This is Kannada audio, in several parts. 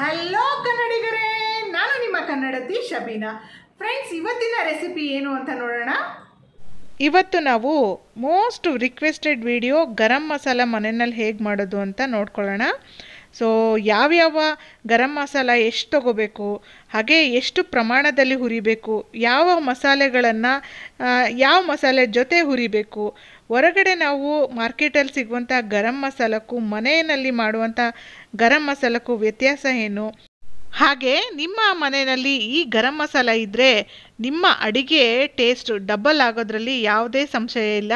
ಹಲೋ ಕನ್ನಡಿಗರೇ. ನಾನು ನಿಮ್ಮ ಕನ್ನಡತಿ ಶಬೀನಾ. ಫ್ರೆಂಡ್ಸ್ ಇವತ್ತಿನ ರೆಸಿಪಿ ಏನು ಅಂತ ನೋಡೋಣ. ಇವತ್ತು ನಾವು most requested video garam masala ಮನೆಯಲ್ಲಿ ಹೇಗೆ ಮಾಡೋದು ಅಂತ ನೋಡ್ಕೊಳ್ಳೋಣ. ಸೊ ಯಾವ್ಯಾವ ಗರಂ ಮಸಾಲ ಎಷ್ಟು ತಗೋಬೇಕು, ಹಾಗೆ ಎಷ್ಟು ಪ್ರಮಾಣದಲ್ಲಿ ಹುರಿಬೇಕು, ಯಾವ ಮಸಾಲೆಗಳನ್ನು ಯಾವ ಮಸಾಲೆ ಜೊತೆ ಹುರಿಬೇಕು ಹೊರಗಡೆ ನಾವು ಮಾರ್ಕೆಟಲ್ಲಿ ಸಿಗುವಂಥ ಗರಂ ಮಸಾಲಕ್ಕೂ, ಮನೆಯಲ್ಲಿ ಮಾಡುವಂಥ ಗರಂ ಮಸಾಲಕ್ಕೂ ವ್ಯತ್ಯಾಸ ಏನು? ಹಾಗೆ ನಿಮ್ಮ ಮನೆಯಲ್ಲಿ ಈ ಗರಂ ಮಸಾಲ ಇದ್ದರೆ ನಿಮ್ಮ ಅಡಿಗೆ ಟೇಸ್ಟ್ ಡಬಲ್ ಆಗೋದ್ರಲ್ಲಿ ಯಾವುದೇ ಸಂಶಯ ಇಲ್ಲ.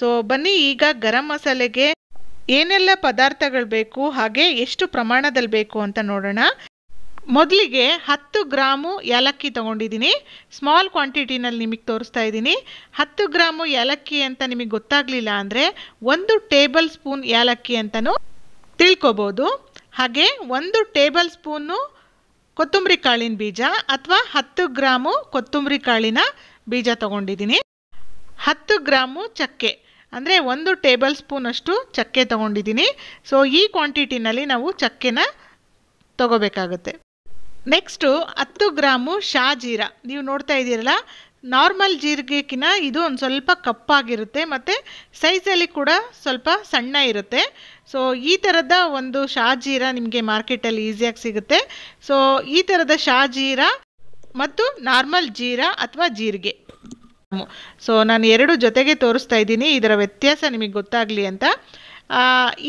ಸೊ ಬನ್ನಿ ಈಗ ಗರಂ ಮಸಾಲೆಗೆ ಏನೆಲ್ಲ ಪದಾರ್ಥಗಳು ಬೇಕು, ಹಾಗೆ ಎಷ್ಟು ಪ್ರಮಾಣದಲ್ಲಿ ಬೇಕು ಅಂತ ನೋಡೋಣ. ಮೊದಲಿಗೆ ಹತ್ತು ಗ್ರಾಮು ಏಲಕ್ಕಿ ತೊಗೊಂಡಿದ್ದೀನಿ. ಸ್ಮಾಲ್ ಕ್ವಾಂಟಿಟಿನಲ್ಲಿ ನಿಮಗೆ ತೋರಿಸ್ತಾ ಇದ್ದೀನಿ. ಹತ್ತು ಗ್ರಾಮು ಏಲಕ್ಕಿ ಅಂತ ನಿಮಗೆ ಗೊತ್ತಾಗಲಿಲ್ಲ ಅಂದರೆ ಒಂದು ಟೇಬಲ್ ಸ್ಪೂನ್ ಏಲಕ್ಕಿ ಅಂತಲೂ ತಿಳ್ಕೊಬೋದು. ಹಾಗೆ ಒಂದು ಟೇಬಲ್ ಸ್ಪೂನು ಕೊತ್ತಂಬರಿ ಕಾಳಿನ ಬೀಜ ಅಥವಾ ಹತ್ತು ಗ್ರಾಮು ಕೊತ್ತಂಬರಿ ಕಾಳಿನ ಬೀಜ ತೊಗೊಂಡಿದ್ದೀನಿ. ಹತ್ತು ಗ್ರಾಮು ಚಕ್ಕೆ, ಅಂದರೆ ಒಂದು ಟೇಬಲ್ ಸ್ಪೂನಷ್ಟು ಚಕ್ಕೆ ತೊಗೊಂಡಿದ್ದೀನಿ. ಸೊ ಈ ಕ್ವಾಂಟಿಟಿನಲ್ಲಿ ನಾವು ಚಕ್ಕೆನ ತೊಗೋಬೇಕಾಗುತ್ತೆ. ನೆಕ್ಸ್ಟು ಹತ್ತು ಗ್ರಾಮು ಶಾ ಜೀರ. ನೀವು ನೋಡ್ತಾ ಇದ್ದೀರಲ್ಲ ನಾರ್ಮಲ್ ಜೀರಿಗೆಕಿನ ಇದು ಒಂದು ಸ್ವಲ್ಪ ಕಪ್ಪಾಗಿರುತ್ತೆ, ಮತ್ತು ಸೈಜಲ್ಲಿ ಕೂಡ ಸ್ವಲ್ಪ ಸಣ್ಣ ಇರುತ್ತೆ. ಸೊ ಈ ಥರದ ಒಂದು ಶಾಜೀರ ನಿಮಗೆ ಮಾರ್ಕೆಟಲ್ಲಿ ಈಸಿಯಾಗಿ ಸಿಗುತ್ತೆ. ಸೊ ಈ ಥರದ ಶಾಜೀರ ಮತ್ತು ನಾರ್ಮಲ್ ಜೀರ ಅಥವಾ ಜೀರಿಗೆ. ಸೊ ನಾನು ಎರಡು ಜೊತೆಗೆ ತೋರಿಸ್ತಾ ಇದ್ದೀನಿ, ಇದರ ವ್ಯತ್ಯಾಸ ನಿಮಗೆ ಗೊತ್ತಾಗಲಿ ಅಂತ.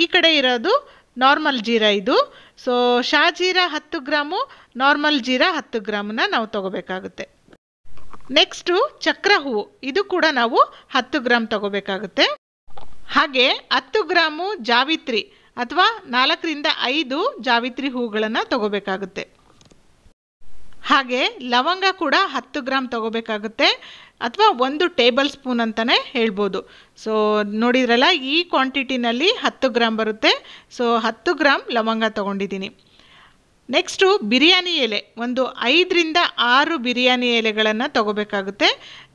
ಈ ಕಡೆ ಇರೋದು ನಾರ್ಮಲ್ ಜೀರ ಇದು. ಸೊ ಶಾಜೀರ ಹತ್ತು ಗ್ರಾಮು ನಾರ್ಮಲ್ ಜೀರಾ ಹತ್ತು ಗ್ರಾಮನ್ನ ನಾವು ತಗೋಬೇಕಾಗುತ್ತೆ. ನೆಕ್ಸ್ಟು ಚಕ್ರ ಹೂವು, ಇದು ಕೂಡ ನಾವು ಹತ್ತು ಗ್ರಾಮ್ ತಗೋಬೇಕಾಗುತ್ತೆ. ಹಾಗೆ ಹತ್ತು ಗ್ರಾಮು ಜಾವಿತ್ರಿ, ಅಥವಾ ನಾಲ್ಕರಿಂದ ಐದು ಜಾವಿತ್ರಿ ಹೂಗಳನ್ನು ತಗೋಬೇಕಾಗುತ್ತೆ. ಹಾಗೆ ಲವಂಗ ಕೂಡ ಹತ್ತು ಗ್ರಾಮ್ ತಗೋಬೇಕಾಗುತ್ತೆ ಅಥವಾ ಒಂದು ಟೇಬಲ್ ಸ್ಪೂನ್ ಅಂತಲೇ ಹೇಳ್ಬೋದು. ಸೊ ನೋಡಿದ್ರಲ್ಲ ಈ ಕ್ವಾಂಟಿಟಿನಲ್ಲಿ ಹತ್ತು ಗ್ರಾಮ್ ಬರುತ್ತೆ. ಸೊ ಹತ್ತು ಗ್ರಾಮ್ ಲವಂಗ ತಗೊಂಡಿದ್ದೀನಿ. ನೆಕ್ಸ್ಟು ಬಿರಿಯಾನಿ ಎಲೆ. ಒಂದು ಐದರಿಂದ ಆರು ಬಿರಿಯಾನಿ ಎಲೆಗಳನ್ನು ತಗೋಬೇಕಾಗುತ್ತೆ.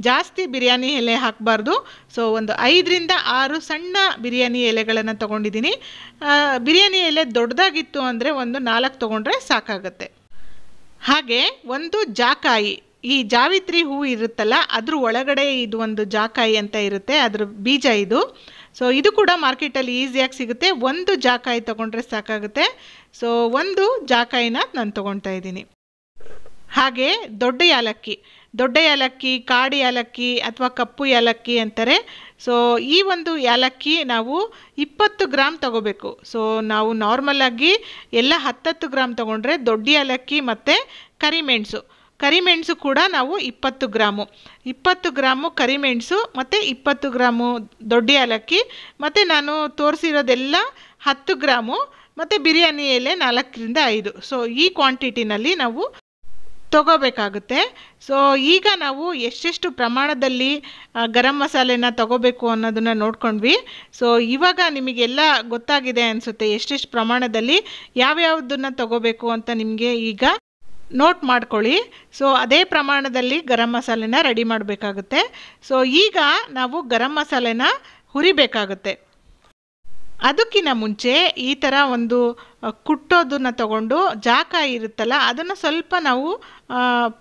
ಜಾಸ್ತಿ ಬಿರಿಯಾನಿ ಎಲೆ ಹಾಕಬಾರ್ದು. ಸೊ ಒಂದು ಐದರಿಂದ ಆರು ಸಣ್ಣ ಬಿರಿಯಾನಿ ಎಲೆಗಳನ್ನು ತೊಗೊಂಡಿದ್ದೀನಿ. ಬಿರಿಯಾನಿ ಎಲೆ ದೊಡ್ಡದಾಗಿತ್ತು ಅಂದರೆ ಒಂದು ನಾಲ್ಕು ತೊಗೊಂಡ್ರೆ ಸಾಕಾಗುತ್ತೆ. ಹಾಗೆ ಒಂದು ಜಾಕಾಯಿ, ಈ ಜಾವಿತ್ರಿ ಹೂ ಇರುತ್ತಲ್ಲ, ಅದ್ರ ಒಳಗಡೆ ಇದು ಒಂದು ಜಾಕಾಯಿ ಅಂತ ಇರುತ್ತೆ, ಅದ್ರ ಬೀಜ ಇದು. ಸೊ ಇದು ಕೂಡ ಮಾರ್ಕೆಟಲ್ಲಿ ಈಸಿಯಾಗಿ ಸಿಗುತ್ತೆ. ಒಂದು ಜಾಕಾಯಿ ತೊಗೊಂಡ್ರೆ ಸಾಕಾಗುತ್ತೆ. ಸೊ ಒಂದು ಜಾಕಾಯಿನ ನಾನು ತೊಗೊಳ್ತಾ ಇದ್ದೀನಿ. ಹಾಗೆ ದೊಡ್ಡ ಯಾಲಕ್ಕಿ. ದೊಡ್ಡ ಏಲಕ್ಕಿ, ಕಾಡು ಏಲಕ್ಕಿ ಅಥವಾ ಕಪ್ಪು ಏಲಕ್ಕಿ ಅಂತಾರೆ. ಸೊ ಈ ಒಂದು ಏಲಕ್ಕಿ ನಾವು ಇಪ್ಪತ್ತು ಗ್ರಾಮ್ ತಗೋಬೇಕು. ಸೊ ನಾವು ನಾರ್ಮಲಾಗಿ ಎಲ್ಲ ಹತ್ತತ್ತು ಗ್ರಾಮ್ ತಗೊಂಡ್ರೆ ದೊಡ್ಡ ಏಲಕ್ಕಿ ಮತ್ತು ಕರಿಮೆಣಸು ಕರಿಮೆಣಸು ಕೂಡ ನಾವು ಇಪ್ಪತ್ತು ಗ್ರಾಮು. ಇಪ್ಪತ್ತು ಗ್ರಾಮು ಕರಿಮೆಣಸು ಮತ್ತು ಇಪ್ಪತ್ತು ಗ್ರಾಮು ದೊಡ್ಡ ಏಲಕ್ಕಿ ಮತ್ತು ನಾನು ತೋರಿಸಿರೋದೆಲ್ಲ ಹತ್ತು ಗ್ರಾಮು ಮತ್ತು ಬಿರಿಯಾನಿ ಎಲೆ ನಾಲ್ಕರಿಂದ ಐದು. ಸೊ ಈ ಕ್ವಾಂಟಿಟಿನಲ್ಲಿ ನಾವು ತಗೋಬೇಕಾಗುತ್ತೆ. ಸೊ ಈಗ ನಾವು ಎಷ್ಟೆಷ್ಟು ಪ್ರಮಾಣದಲ್ಲಿ ಗರಂ ಮಸಾಲೆನ ತಗೋಬೇಕು ಅನ್ನೋದನ್ನು ನೋಡ್ಕೊಂಡ್ವಿ. ಸೊ ಇವಾಗ ನಿಮಗೆಲ್ಲ ಗೊತ್ತಾಗಿದೆ ಅನಿಸುತ್ತೆ ಎಷ್ಟೆಷ್ಟು ಪ್ರಮಾಣದಲ್ಲಿ ಯಾವ್ಯಾವುದನ್ನು ತಗೋಬೇಕು ಅಂತ ನಿಮಗೆ ಈಗ ನೋಟ್ ಮಾಡ್ಕೊಳ್ಳಿ. ಸೊ ಅದೇ ಪ್ರಮಾಣದಲ್ಲಿ ಗರಂ ಮಸಾಲೆನ ರೆಡಿ ಮಾಡಬೇಕಾಗುತ್ತೆ. ಸೊ ಈಗ ನಾವು ಗರಂ ಮಸಾಲೆನ ಹುರಿಬೇಕಾಗುತ್ತೆ. ಅದಕ್ಕಿಂತ ಮುಂಚೆ ಈ ಥರ ಒಂದು ಕುಟ್ಟೋದನ್ನು ತಗೊಂಡು ಜಾಕಾಯಿ ಇರುತ್ತಲ್ಲ, ಅದನ್ನು ಸ್ವಲ್ಪ ನಾವು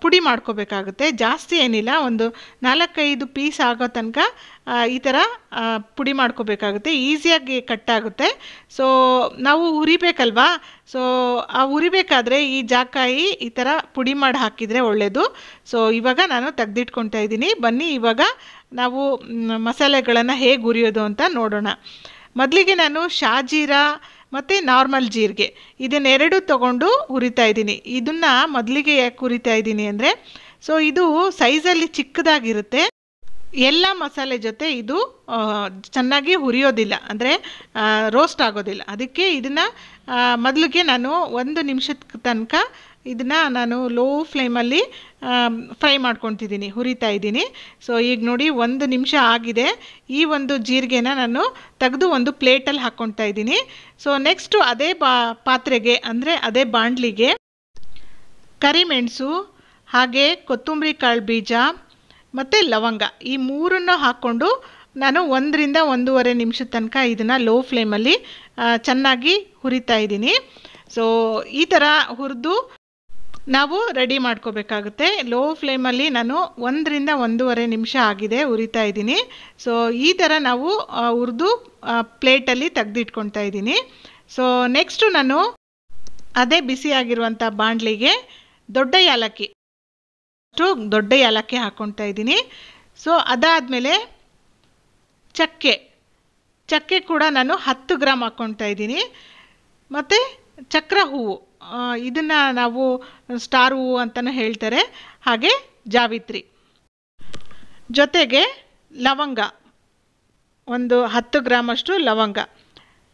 ಪುಡಿ ಮಾಡ್ಕೋಬೇಕಾಗುತ್ತೆ. ಜಾಸ್ತಿ ಏನಿಲ್ಲ, ಒಂದು ನಾಲ್ಕೈದು ಪೀಸ್ ಆಗೋ ತನಕ ಈ ಥರ ಪುಡಿ ಮಾಡ್ಕೋಬೇಕಾಗುತ್ತೆ. ಈಸಿಯಾಗಿ ಕಟ್ಟಾಗುತ್ತೆ. ಸೊ, ನಾವು ಹುರಿಬೇಕಲ್ವಾ? ಸೊ, ಆ ಹುರಿಬೇಕಾದ್ರೆ ಈ ಜಾಕಾಯಿ ಈ ಥರ ಪುಡಿ ಮಾಡಿ ಹಾಕಿದರೆ ಒಳ್ಳೆಯದು ಸೊ, ಇವಾಗ ನಾನು ತೆಗೆದಿಟ್ಕೊಳ್ತಾ ಇದ್ದೀನಿ. ಬನ್ನಿ, ಇವಾಗ ನಾವು ಮಸಾಲೆಗಳನ್ನು ಹೇಗೆ ಹುರಿಯೋದು ಅಂತ ನೋಡೋಣ. ಮೊದಲಿಗೆ ನಾನು ಶಾಜೀರಾ ಮತ್ತು ನಾರ್ಮಲ್ ಜೀರಿಗೆ ಇದನ್ನೆರಡು ತಗೊಂಡು ಹುರಿತಾ ಇದ್ದೀನಿ. ಇದನ್ನು ಮೊದಲಿಗೆ ಯಾಕೆ ಹುರಿತಾ ಇದ್ದೀನಿ ಅಂದರೆ, ಸೊ ಇದು ಸೈಜಲ್ಲಿ ಚಿಕ್ಕದಾಗಿರುತ್ತೆ. ಎಲ್ಲ ಮಸಾಲೆ ಜೊತೆ ಇದು ಚೆನ್ನಾಗಿ ಹುರಿಯೋದಿಲ್ಲ. ಅಂದರೆ ರೋಸ್ಟ್ ಆಗೋದಿಲ್ಲ. ಅದಕ್ಕೆ ಇದನ್ನು ಮೊದಲಿಗೆ ನಾನು ಒಂದು ನಿಮಿಷದ ತನಕ ಇದನ್ನು ನಾನು ಲೋ ಫ್ಲೇಮಲ್ಲಿ ಫ್ರೈ ಮಾಡ್ಕೊತಿದ್ದೀನಿ, ಹುರಿತಾ ಇದ್ದೀನಿ. ಸೊ ಈಗ ನೋಡಿ ಒಂದು ನಿಮಿಷ ಆಗಿದೆ. ಈ ಒಂದು ಜೀರಿಗೆನ ನಾನು ತೆಗೆದು ಒಂದು ಪ್ಲೇಟಲ್ಲಿ ಹಾಕ್ಕೊತಾ ಇದ್ದೀನಿ. ಸೊ ನೆಕ್ಸ್ಟು ಅದೇ ಬಾ, ಪಾತ್ರೆಗೆ, ಅಂದರೆ ಅದೇ ಬಾಣಲಿಗೆ ಕರಿಮೆಣಸು ಹಾಗೆ ಕೊತ್ತಂಬರಿ ಕಾಳು ಬೀಜ, ಮತ್ತು ಲವಂಗ. ಈ ಮೂರನ್ನು ಹಾಕ್ಕೊಂಡು ನಾನು ಒಂದರಿಂದ ಒಂದೂವರೆ ನಿಮಿಷದ ತನಕ ಇದನ್ನು ಲೋ ಫ್ಲೇಮಲ್ಲಿ ಚೆನ್ನಾಗಿ ಹುರಿತಾ ಇದ್ದೀನಿ. ಸೊ ಈ ಥರ ಹುರಿದು ನಾವು ರೆಡಿ ಮಾಡ್ಕೋಬೇಕಾಗುತ್ತೆ. ಲೋ ಫ್ಲೇಮಲ್ಲಿ ನಾನು ಒಂದರಿಂದ ಒಂದೂವರೆ ನಿಮಿಷ ಆಗಿದೆ ಉರಿತಾ ಇದ್ದೀನಿ. ಸೊ ಈ ಥರ ನಾವು ಹುರಿದು ಪ್ಲೇಟಲ್ಲಿ ತೆಗೆದಿಟ್ಕೊಳ್ತಾ ಇದ್ದೀನಿ. ಸೊ ನೆಕ್ಸ್ಟು ನಾನು ಅದೇ ಬಿಸಿಯಾಗಿರುವಂಥ ಬಾಣಲಿಗೆ ದೊಡ್ಡ ಯಾಲಕ್ಕಿ, ಅಷ್ಟು ದೊಡ್ಡ ಏಲಕ್ಕಿ ಹಾಕ್ಕೊಳ್ತಾ ಇದ್ದೀನಿ. ಸೊ ಅದಾದಮೇಲೆ ಚಕ್ಕೆ ಚಕ್ಕೆ ಕೂಡ ನಾನು ಹತ್ತು ಗ್ರಾಮ್ ಹಾಕ್ಕೊಳ್ತಾ ಇದ್ದೀನಿ. ಮತ್ತು ಚಕ್ರ ಹೂವು ಇದನ್ನು ನಾವು ಸ್ಟಾರ್ ಹೂವು ಅಂತಲೂ ಹೇಳ್ತಾರೆ. ಹಾಗೆ ಜಾವಿತ್ರಿ. ಜೊತೆಗೆ ಲವಂಗ. ಒಂದು ಹತ್ತು ಗ್ರಾಮಷ್ಟು ಲವಂಗ.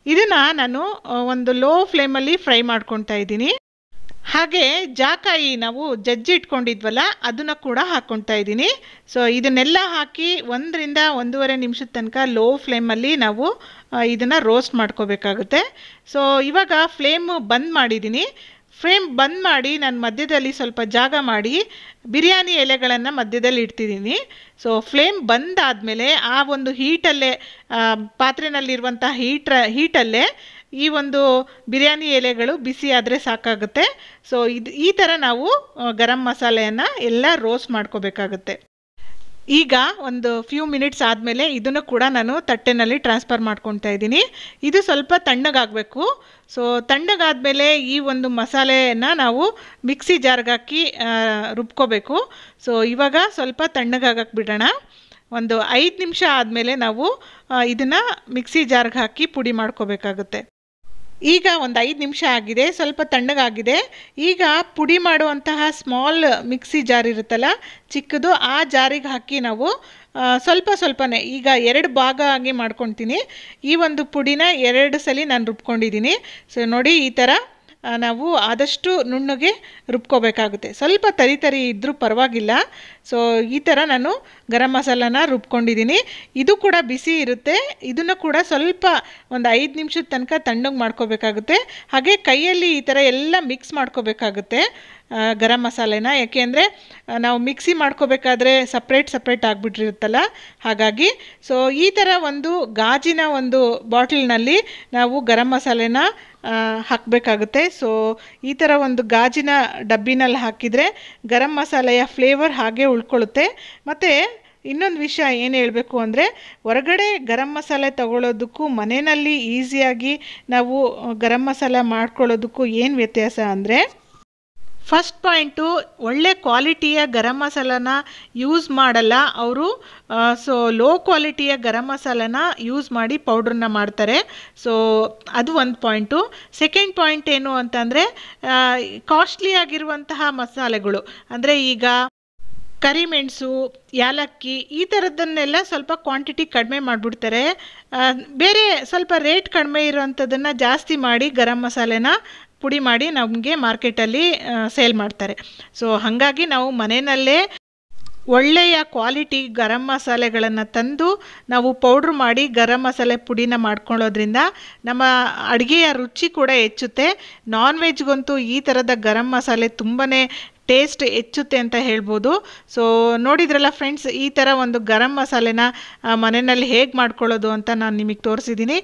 ಇದನ್ನು ನಾನು ಒಂದು ಲೋ ಫ್ಲೇಮಲ್ಲಿ ಫ್ರೈ ಮಾಡ್ಕೊತಾ ಇದ್ದೀನಿ. ಹಾಗೆ ಜಾಕಾಯಿ ನಾವು ಜಜ್ಜಿ ಇಟ್ಕೊಂಡಿದ್ವಲ್ಲ, ಅದನ್ನು ಕೂಡ ಹಾಕ್ಕೊಳ್ತಾ ಇದ್ದೀನಿ. ಸೊ ಇದನ್ನೆಲ್ಲ ಹಾಕಿ ಒಂದರಿಂದ ಒಂದೂವರೆ ನಿಮಿಷದ ತನಕ ಲೋ ಫ್ಲೇಮಲ್ಲಿ ನಾವು ಇದನ್ನು ರೋಸ್ಟ್ ಮಾಡ್ಕೋಬೇಕಾಗುತ್ತೆ. ಸೊ ಇವಾಗ ಫ್ಲೇಮು ಬಂದ್ ಮಾಡಿದ್ದೀನಿ. ಫ್ಲೇಮ್ ಬಂದ್ ಮಾಡಿ ನಾನು ಮಧ್ಯದಲ್ಲಿ ಸ್ವಲ್ಪ ಜಾಗ ಮಾಡಿ, ಬಿರಿಯಾನಿ ಎಲೆಗಳನ್ನು ಮಧ್ಯದಲ್ಲಿ ಇಡ್ತಿದ್ದೀನಿ. ಸೊ ಫ್ಲೇಮ್ ಬಂದಾದಮೇಲೆ ಆ ಒಂದು ಹೀಟಲ್ಲೇ ಪಾತ್ರೆಯಲ್ಲಿರುವಂಥ ಹೀಟ್ರ ಹೀಟಲ್ಲೇ ಈ ಒಂದು ಬಿರಿಯಾನಿ ಎಲೆಗಳು ಬಿಸಿ ಆದರೆ ಸಾಕಾಗುತ್ತೆ. ಸೊ ಇದು ಈ ಥರ ನಾವು ಗರಂ ಮಸಾಲೆಯನ್ನು ಎಲ್ಲ ರೋಸ್ಟ್ ಮಾಡ್ಕೋಬೇಕಾಗುತ್ತೆ. ಈಗ ಒಂದು ಫ್ಯೂ ಮಿನಿಟ್ಸ್ ಆದಮೇಲೆ ಇದನ್ನು ಕೂಡ ನಾನು ತಟ್ಟೆನಲ್ಲಿ ಟ್ರಾನ್ಸ್ಫರ್ ಮಾಡ್ಕೊತಾ ಇದ್ದೀನಿ. ಇದು ಸ್ವಲ್ಪ ತಣ್ಣಗಾಗಬೇಕು. ಸೊ ತಣ್ಣಗಾದಮೇಲೆ ಈ ಒಂದು ಮಸಾಲೆಯನ್ನು ನಾವು ಮಿಕ್ಸಿ ಜಾರ್ಗೆ ಹಾಕಿ ರುಬ್ಕೋಬೇಕು. ಸೊ ಇವಾಗ ಸ್ವಲ್ಪ ತಣ್ಣಗಾಗಕ್ಕೆ ಬಿಡೋಣ. ಒಂದು ಐದು ನಿಮಿಷ ಆದಮೇಲೆ ನಾವು ಇದನ್ನು ಮಿಕ್ಸಿ ಜಾರ್ಗೆ ಹಾಕಿ ಪುಡಿ ಮಾಡ್ಕೋಬೇಕಾಗುತ್ತೆ. ಈಗ ಒಂದು ಐದು ನಿಮಿಷ ಆಗಿದೆ, ಸ್ವಲ್ಪ ತಣ್ಣಗಾಗಿದೆ. ಈಗ ಪುಡಿ ಮಾಡುವಂತಹ ಸ್ಮಾಲ್ ಮಿಕ್ಸಿ ಜಾರ್ ಇರುತ್ತಲ್ಲ, ಚಿಕ್ಕದು ಆ ಜಾರಿಗೆ ಹಾಕಿ ನಾವು ಸ್ವಲ್ಪ ಸ್ವಲ್ಪನೇ, ಈಗ ಎರಡು ಭಾಗ ಆಗಿ ಮಾಡ್ಕೊತೀನಿ. ಈ ಒಂದು ಪುಡಿನ ಎರಡು ಸಲ ನಾನು ರುಬ್ಕೊಂಡಿದ್ದೀನಿ ಸೊ ನೋಡಿ ಈ ಥರ ನಾವು ಆದಷ್ಟು ನುಣ್ಣಗೆ ರುಬ್ಕೋಬೇಕಾಗುತ್ತೆ. ಸ್ವಲ್ಪ ತರಿ ತರಿ ಇದ್ದರೂ ಪರವಾಗಿಲ್ಲ. ಸೊ ಈ ಥರ ನಾನು ಗರಂ ಮಸಾಲನ ರುಬ್ಕೊಂಡಿದ್ದೀನಿ. ಇದು ಕೂಡ ಬಿಸಿ ಇರುತ್ತೆ. ಇದನ್ನು ಕೂಡ ಸ್ವಲ್ಪ ಒಂದು ಐದು ನಿಮಿಷದ ತನಕ ತಣ್ಣಗೆ ಮಾಡ್ಕೋಬೇಕಾಗುತ್ತೆ. ಹಾಗೆ ಕೈಯಲ್ಲಿ ಈ ಥರ ಎಲ್ಲ ಮಿಕ್ಸ್ ಮಾಡ್ಕೋಬೇಕಾಗುತ್ತೆ ಗರಂ ಮಸಾಲೆನ. ಯಾಕೆಂದರೆ ನಾವು ಮಿಕ್ಸಿ ಮಾಡ್ಕೋಬೇಕಾದ್ರೆ ಸಪ್ರೇಟ್ ಸಪ್ರೇಟ್ ಆಗಿಬಿಟ್ಟಿರುತ್ತಲ್ಲ? ಹಾಗಾಗಿ ಸೊ ಈ ಥರ ಒಂದು ಗಾಜಿನ ಒಂದು ಬಾಟಲ್ನಲ್ಲಿ ನಾವು ಗರಂ ಮಸಾಲೆನ ಹಾಕಬೇಕಾಗುತ್ತೆ. ಸೊ ಈ ಥರ ಒಂದು ಗಾಜಿನ ಡಬ್ಬಿನಲ್ಲಿ ಹಾಕಿದರೆ ಗರಂ ಮಸಾಲೆಯ ಫ್ಲೇವರ್ ಹಾಗೆ ಉಳ್ಕೊಳ್ಳುತ್ತೆ. ಮತ್ತು ಇನ್ನೊಂದು ವಿಷಯ ಏನು ಹೇಳಬೇಕು ಅಂದರೆ, ಹೊರಗಡೆ ಗರಂ ಮಸಾಲೆ ತಗೊಳ್ಳೋದಕ್ಕೂ ಮನೆಯಲ್ಲಿ ಈಸಿಯಾಗಿ ನಾವು ಗರಂ ಮಸಾಲೆ ಮಾಡ್ಕೊಳ್ಳೋದಕ್ಕೂ ಏನು ವ್ಯತ್ಯಾಸ ಅಂದರೆ ಫಸ್ಟ್ ಪಾಯಿಂಟು ಒಳ್ಳೆ ಕ್ವಾಲಿಟಿಯ ಗರಂ ಮಸಾಲನ ಯೂಸ್ ಮಾಡಲ್ಲ. ಅವರು ಸೊ ಲೋ ಕ್ವಾಲಿಟಿಯ ಗರಂ ಮಸಾಲನ ಯೂಸ್ ಮಾಡಿ ಪೌಡ್ರನ್ನ ಮಾಡ್ತಾರೆ. ಸೊ ಅದು ಒಂದು ಪಾಯಿಂಟು ಸೆಕೆಂಡ್ ಪಾಯಿಂಟ್ ಏನು ಅಂತಂದರೆ ಕಾಸ್ಟ್ಲಿ ಆಗಿರುವಂತಹ ಮಸಾಲೆಗಳು. ಅಂದರೆ ಈಗ ಕರಿಮೆಣಸು ಯಾಲಕ್ಕಿ ಈ ಥರದ್ದನ್ನೆಲ್ಲ ಸ್ವಲ್ಪ ಕ್ವಾಂಟಿಟಿ ಕಡಿಮೆ ಮಾಡಿಬಿಡ್ತಾರೆ. ಬೇರೆ ಸ್ವಲ್ಪ ರೇಟ್ ಕಡಿಮೆ ಇರೋವಂಥದ್ದನ್ನು ಜಾಸ್ತಿ ಮಾಡಿ ಗರಂ ಮಸಾಲೆನ ಪುಡಿ ಮಾಡಿ ನಮಗೆ ಮಾರ್ಕೆಟಲ್ಲಿ ಸೇಲ್ ಮಾಡ್ತಾರೆ. ಸೊ ಹಾಗಾಗಿ ನಾವು ಮನೆಯಲ್ಲೇ ಒಳ್ಳೆಯ ಕ್ವಾಲಿಟಿ ಗರಂ ಮಸಾಲೆಗಳನ್ನು ತಂದು ನಾವು ಪೌಡ್ರ್ ಮಾಡಿ ಗರಂ ಮಸಾಲೆ ಪುಡಿನ ಮಾಡ್ಕೊಳ್ಳೋದ್ರಿಂದ ನಮ್ಮ ಅಡುಗೆಯ ರುಚಿ ಕೂಡ ಹೆಚ್ಚುತ್ತೆ. ನಾನ್ ವೆಜ್ಗಂತೂ ಈ ಥರದ ಗರಂ ಮಸಾಲೆ ತುಂಬಾ ಟೇಸ್ಟ್ ಹೆಚ್ಚುತ್ತೆ ಅಂತ ಹೇಳ್ಬೋದು. ಸೊ ನೋಡಿದ್ರಲ್ಲ ಫ್ರೆಂಡ್ಸ್ ಈ ಥರ ಒಂದು ಗರಂ ಮಸಾಲೆನ ಮನೆಯಲ್ಲಿ ಹೇಗೆ ಮಾಡ್ಕೊಳ್ಳೋದು ಅಂತ ನಾನು ನಿಮಗೆ ತೋರಿಸಿದ್ದೀನಿ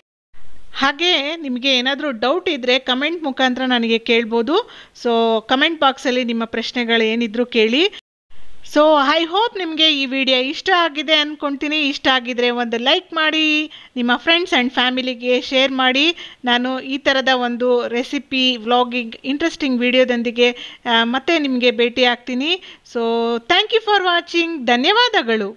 ಹಾಗೆ ನಿಮಗೆ ಏನಾದರೂ ಡೌಟ್ ಇದ್ದರೆ ಕಮೆಂಟ್ ಮುಖಾಂತರ ನನಗೆ ಕೇಳ್ಬೋದು. ಸೊ ಕಮೆಂಟ್ ಬಾಕ್ಸಲ್ಲಿ ನಿಮ್ಮ ಪ್ರಶ್ನೆಗಳು ಏನಿದ್ರೂ ಕೇಳಿ. ಸೊ ಐ ಹೋಪ್ ನಿಮಗೆ ಈ ವಿಡಿಯೋ ಇಷ್ಟ ಆಗಿದೆ ಅಂದ್ಕೊಳ್ತೀನಿ ಇಷ್ಟ ಆಗಿದ್ರೆ ಒಂದು ಲೈಕ್ ಮಾಡಿ, ನಿಮ್ಮ ಫ್ರೆಂಡ್ಸ್ ಆ್ಯಂಡ್ ಫ್ಯಾಮಿಲಿಗೆ ಶೇರ್ ಮಾಡಿ. ನಾನು ಈ ಥರದ ಒಂದು ರೆಸಿಪಿ ವ್ಲಾಗಿಂಗ್ ಇಂಟ್ರೆಸ್ಟಿಂಗ್ ವಿಡಿಯೋದೊಂದಿಗೆ ಮತ್ತೆ ನಿಮಗೆ ಭೇಟಿ ಆಗ್ತೀನಿ so thank you for watching ಧನ್ಯವಾದಗಳು.